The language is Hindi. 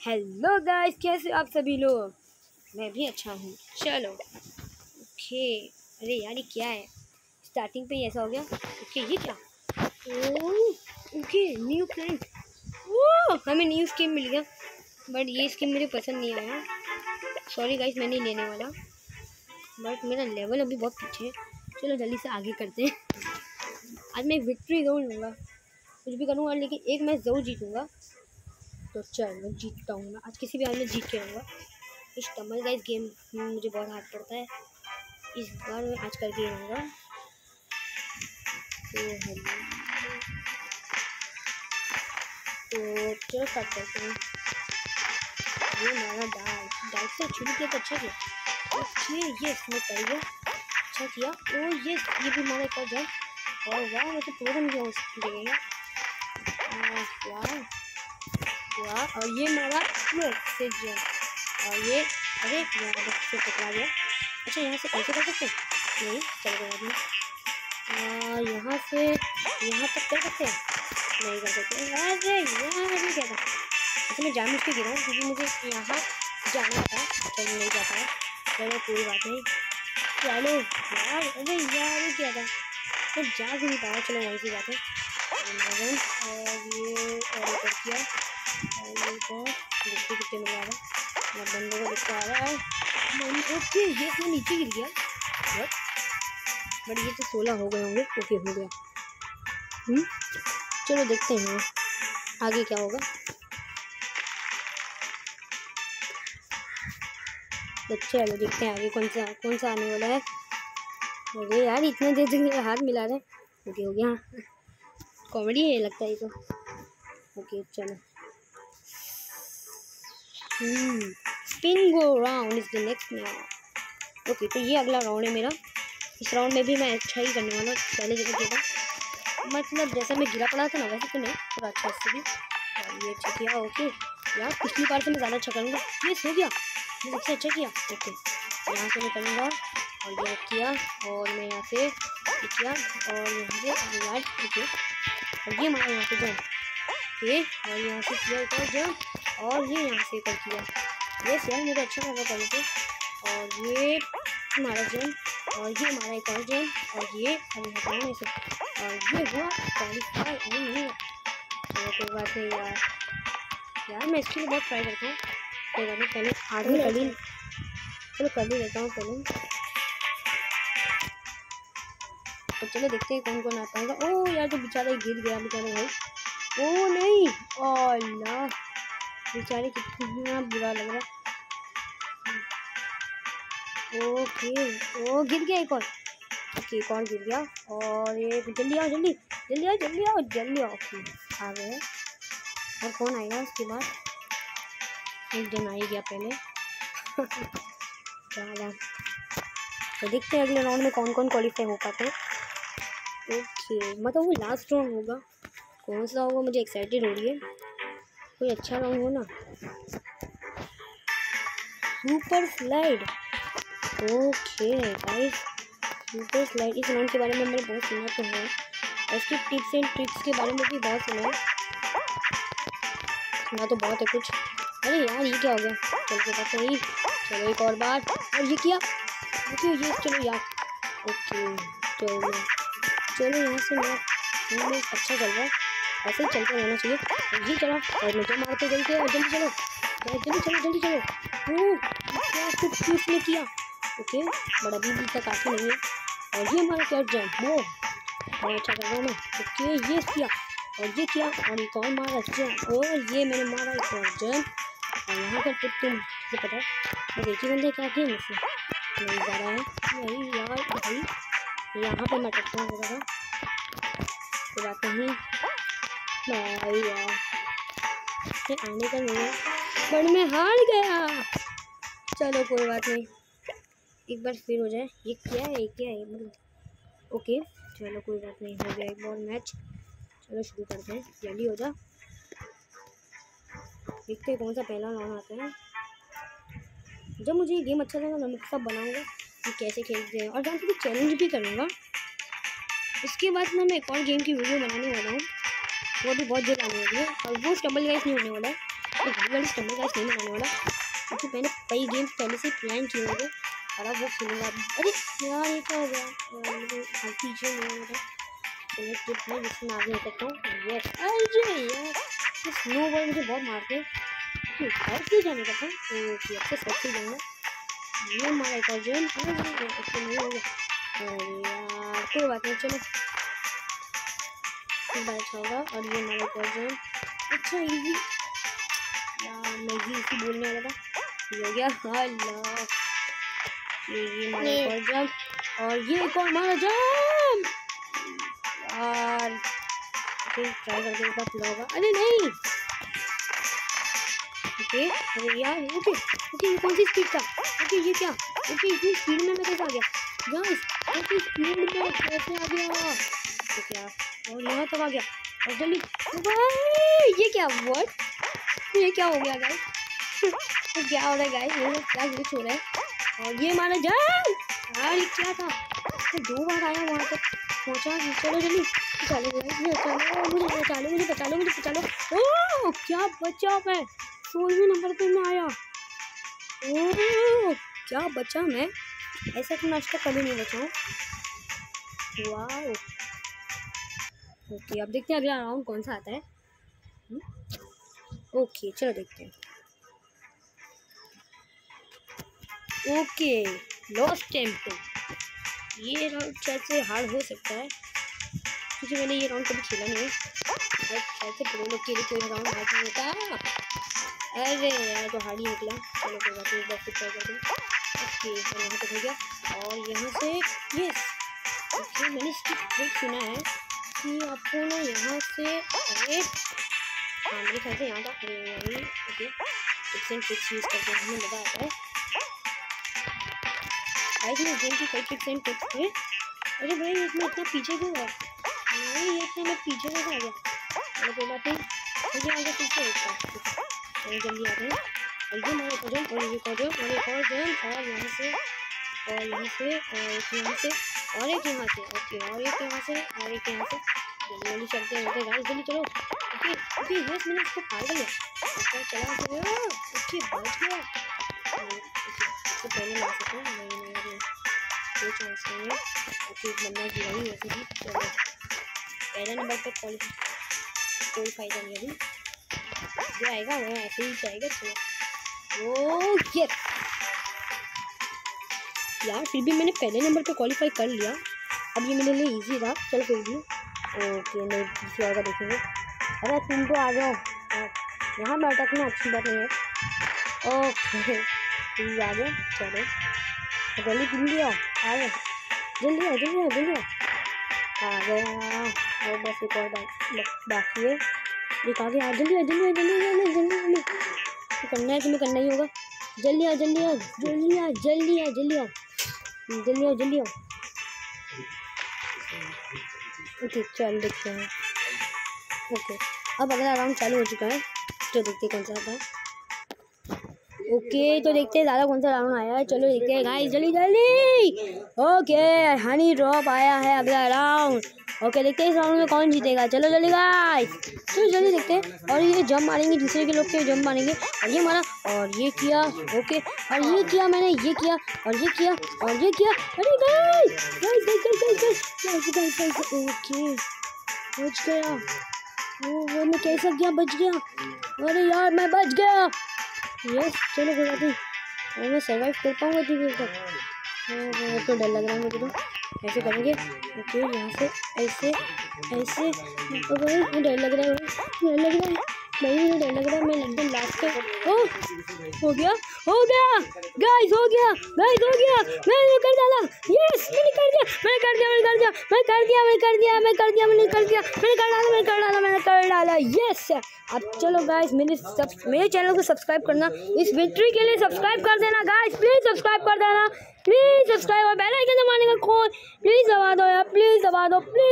हेलो गाइस कैसे आप सभी लोग? मैं भी अच्छा हूँ। चलो। ओके अरे यार, ये क्या है? स्टार्टिंग पे ही ऐसा हो गया? ओके ये क्या? ओके न्यू फ्रेंड ओ हमें न्यू स्किन मिल गया। बट ये स्कीम मुझे पसंद नहीं आया। सॉरी गाइस मैं नहीं लेने वाला। बट मेरा लेवल अभी बहुत पीछे है। चलो जल्दी से आगे करते हैं। आज मैं विक्ट्री ज़रूर लूँगा। कुछ भी करूँगा, लेकिन एक मैच ज़रूर जीतूँगा। तो चल, मैं जीतता हूँ मैं आज किसी भी हाल में जीत के आऊँगा इस टमल का इस गेम मुझे बहुत हाथ पड़ता है। इस बार मैं आज करके रहूँगा। तो तो चलो स्टार्ट करते हैं। ये हमारा डाल डाल से शुरू किया तो अच्छा किया। ओके ये इसमें कर गया। अच्छा किया। ओ ये ये भी हमारा एक और जब और वाह मुझे पूरा नहीं किया उस जगह वाह। हुआ। और ये मारा से और ये, अरे, यहाँ से पकड़ा गया। अच्छा यहाँ से ऐसे कर सकते नहीं, चल गया अभी यहाँ से, यहाँ तक कर सकते हैं? नहीं कर सकते। अरे अभी क्या था अच्छा मैं जान के गिरा क्योंकि मुझे यहाँ जाना था अच्छा नहीं जा पाया। चलो, कोई बात नहीं। चलो, यार, अरे यार क्या था? मैं जा भी नहीं पाया। चलो, वहीं से जाते और ये और किया। ये नीचे गिर गया बट बट ये तो सोलह हो गए होंगे ओके हो गया हम्म चलो देखते हैं आगे क्या होगा तो चलो देखते हैं आगे कौन सा कौन सा आने वाला है। अरे यार, इतने देर तक हाथ मिला रहे ओके, हो गया। कॉमेडी है, लगता है ये तो। ओके, चलो। Spin go round is the next now okay तो ये अगला राउंड है मेरा। इस राउंड में भी मैं अच्छा ही करने वाला हूँ। पहले जगह किया मतलब जैसा मैं गिरा पड़ा था ना, वैसे तो नहीं। थोड़ा अच्छा इससे भी। ये अच्छा किया ओके यार, पिछली बार से मैं ज़्यादा अच्छा करूँगा। ये हो गया। मैं सबसे अच्छा किया। ओके यहाँ से मैं करूँगा। और ये किया, और मैं यहाँ से किया, और यहाँ से यार और ये हमारा यहाँ से जम ओके और यहाँ से किया एक और ये यहाँ से कर दिया। ये यार मुझे अच्छा लगा पहले से और ये हमारा जन और ये हमारा एक और जन और ये अभी हटाने से और ये हुआ क्वालिफाई नहीं चलो, कोई बात नहीं यार। यार, मैं इसके लिए बहुत ट्राई करता हूँ। कोई बात नहीं, पहले आगे कर ही चलो, कर ही लेता हूँ पहले। तो चलो, देखते हैं कौन कौन आ पाएगा ओ यार तो बेचारा गिर गया, बेचारा भाई। ओ नहीं। ओ अल्लाह। बेचारे कितना बुरा लग रहा ओके ओ गिर गया एक और। ओके, एक और गिर गया। और ये, जल्दी आओ, जल्दी जल्दी आओ जल्दी आओ जल्दी आओ। ओके, आ गए और कौन आएगा उसके बाद? एक जन आ ही गया पहले। तो देखते हैं अगले राउंड में कौन कौन क्वालिफाई हो पाते हैं। ओके मतलब वो लास्ट राउंड होगा। कौन सा होगा? मुझे एक्साइटेड हो रही है। कोई अच्छा रंग हो ना। Super slide okay guys super slide इस राउंड के बारे में मैंने बहुत सुना तो है। इसकी टिप्स एंड ट्रिक्स के बारे में भी बहुत सुना है। सुना तो बहुत है कुछ। अरे यार, ये क्या हो गया? चल के पास नहीं चलो एक और बार। और ये किया। ओके, ये चलो यार। ओके चलो चलो यहाँ से मैं अच्छा चल रहा है। ऐसे ही चलते रहना चाहिए। जी चलो, और मुझे मारते जल्दी, और जल्दी चलो। जल्दी चलो जल्दी चलो। कुछ उसने किया? ओके, बड़ा भी तक काफ़ी नहीं है। और ये हमारा क्या जम वो बहुत अच्छा कर रहा हूँ ओके, ये किया। और ये किया, और एक और मारा जम और ये मैंने मारा एक और जम और यहाँ पर टिप तुम, मुझे पता है। मैं देखी बंदे क्या थे मुझसे नहीं जा रहा है। नहीं, यार, भाई, यहाँ पर मैं टकता हूँ, ज़रा। कोई बात नहीं। भाई यार आने का नहीं है। पर मैं हार गया। चलो, कोई बात नहीं। एक बार फिर हो जाए। ये क्या है? क्या है? मतलब ओके, चलो, कोई बात नहीं। हो गया एक बार मैच चलो, शुरू करते हैं। जल्दी हो जा। देखते कौन सा पहला राउंड आता है। जब मुझे ये गेम अच्छा लगेगा मैं सब बनाऊँगा। कि कैसे खेलते हैं? और जहाँ चैलेंज भी करूँगा। इसके बाद ना मैं एक और गेम की वीडियो बनाने वाला हूँ। वो भी बहुत जगह आने वाली है। और वो स्टबल गाइस नहीं होने वाला है। वाली स्टम्बल गाइस नहीं होने वाला क्योंकि मैंने कई गेम्स पहले से प्लान किए थे और अब वो खेलूँगा अरे यार, ये क्या हो गया? मुझे पीछे नहीं हो रहा चलिए टिप है जिसमें आगे हो सकता हूँ। यस अरे यार स्नो बॉल मुझे बहुत मारते हैं घर से जाने का था। तो से सबसे जाऊँगा ये हमारा एक और नहीं हो। गया अरे यार, कोई बात नहीं, चलो। अच्छा होगा और ये हमारा जेल अच्छा इजी मैं ही इसी बोलने वाला था। ये हो गया अल्लाह ये ये हमारा एक और जंप और ये एक और हमारा जंप यार फिर ट्राई करके एक बार पूरा होगा। अरे नहीं। ओके अरे यार ओके ओके ये कौन सी स्पीड था? ओके ये क्या? ओके इतनी स्पीड में मैं कैसे आ गया? गाइस ओके स्पीड में कैसे आ गया? तो क्या और यहाँ तक आ गया। और जल्दी। ये क्या वर्ड ये क्या हो गया गाइस तो क्या हो रहा है गाइस क्या ग्लिच हो रहा है? और ये मारा यार, ये क्या था? तो दो बार आया वहाँ तक पहुँचा चलो जल्दी। चलो चलो मुझे बचा लो मुझे बचा लो मुझे बचा लो ओ क्या बचा मैं। सोलहवें नंबर पे मैं आया। ओ क्या बचा मैं। ऐसा तो मैं आज तक कभी नहीं बचा हूँ। वाह ओके, अब देखते हैं अगला राउंड कौन सा आता है। ओके, चलो देखते हैं। ओके लॉस्ट टेंपल ये राउंड शायद से हार्ड हो सकता है? क्योंकि मैंने ये राउंड कभी खेला नहीं है। शायद से प्रो लोग के लिए कोई राउंड हार्ड नहीं होता। अरे यार तो हार्ड ही निकला। चलो, कोई बात नहीं बस ट्राई करते हैं। ओके और यहाँ तक हो गया। और यहाँ से यस मैंने इसकी ट्रिक सुना है। कि आपको ना यहाँ से हाँ मेरे ख्याल से यहाँ का अरे ओके यूज़ करके हमें मज़ा आता है। गाइस मैं गेम की कई टिप्स एंड थे अरे भाई, इसमें इतना पीछे क्यों है? नहीं, ये इतना मैं पीछे कैसे आ गया? अरे कोई बात नहीं। मुझे आगे पीछे देखता हूँ। जल्दी आते हैं और ये हमारे कज़न और ये कज़न और एक और जन और यहाँ से, और यहाँ से, और यहाँ से। और एक यहाँ से ओके और एक यहाँ से और एक यहाँ से जल्दी चलते हैं ओके गाइस जल्दी चलो ओके ओके यस मैंने इसको कर लिया ओके चला ओके बच गया इससे पहले ला सकता हूँ नहीं नहीं कोई चांस नहीं है ओके बनना गिरा ही वैसे भी चलो पहले नंबर पर क्वालिफाई कोई फ़ायदा नहीं अभी जो आएगा वो ऐसे ही जाएगा चलो ओ यस यार फिर भी मैंने पहले नंबर पे क्वालिफाई कर लिया अब ये मेरे लिए इजी था चलो फिर भी ओके नहीं दूसरी आएगा देखेंगे अरे तुम तो आ जाओ यहाँ अटकना अच्छी बात नहीं है ओके आ गए चलो जल्दी जल्दी आओ आ गए जल्दी आओ जल्दी आओ जल्दी आ गया और बस एक और बाकी है एक आ गया जल्दी आ जल्दी आ जल्दी जल्दी जल्दी जल्दी करना है तुम्हें करना ही होगा जल्दी आओ जल्दी आओ जल्दी आओ जल्दी आओ जल्दी आओ जल्दी आओ जल्दी आओ। ओके चल देखते हैं। ओके अब अगला राउंड चालू हो चुका है। तो देखते हैं कौन सा आता है। ओके तो देखते हैं दादा कौन सा राउंड आया है। चलो देखते हैं गाइस जल्दी जल्दी। ओके हनी ड्रॉप आया है अगला राउंड ओके देखते हैं इस राउंड में कौन जीतेगा। चलो जल्दी भाई चलो जल्दी देखते हैं। और ये जंप मारेंगे, दूसरे के लोग के जंप मारेंगे। और ये मारा, और ये किया ओके और ये किया मैंने, ये किया, और ये किया, और ये किया। अरे ओके बच गया। वो वो मैं कैसे गया बच गया? अरे यार, मैं बच गया। यस चलो गुलाबी और मैं सर्वाइव कर पाऊँगा ठीक है तो डर लग रहा है मुझे तो। ऐसे करेंगे, ओके, यहाँ से, ऐसे ऐसे। तो डर लग रहा है डर लग रहा है। भाई मुझे डर लग रहा है मैं एकदम लास्ट पे ओ हो गया हो गया गाइस हो गया गाइस हो गया मैंने कर डाला यस मैंने कर दिया मैंने कर दिया मैंने कर दिया मैं कर दिया मैं कर दिया मैं कर दिया मैंने कर दिया मैंने कर डाला मैंने कर डाला मैंने कर डाला यस अब चलो गाइस मेरे सब मेरे चैनल को सब्सक्राइब करना इस विक्ट्री के लिए सब्सक्राइब कर देना गाइस प्लीज़ सब्सक्राइब कर देना प्लीज़ सब्सक्राइब और बेल आइकन दबाने का खोल प्लीज़ दबा दो यार प्लीज़ दबा दो प्लीज़